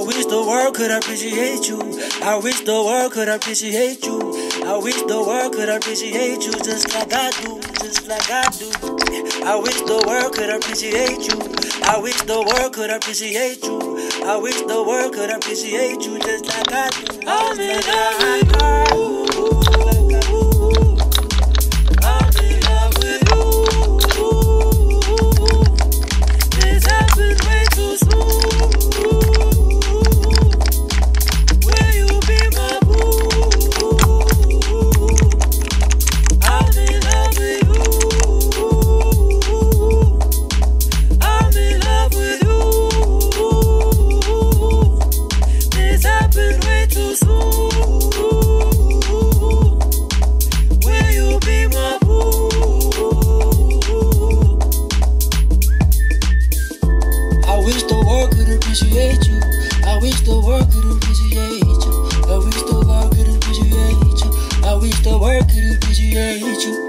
world could appreciate you. I wish the world could appreciate you. I wish the world could appreciate you just like I do, just like I do. I wish the world could appreciate you. I wish the world could appreciate you. I wish the world could appreciate you just like I do. I'm in love you. I wish the world could appreciate you. I wish the world could appreciate you. I wish the world could appreciate you.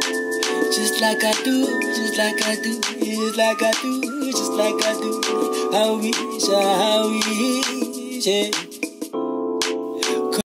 Just like I do, just like I do, just like I do, just like I do. I wish, I wish, yeah.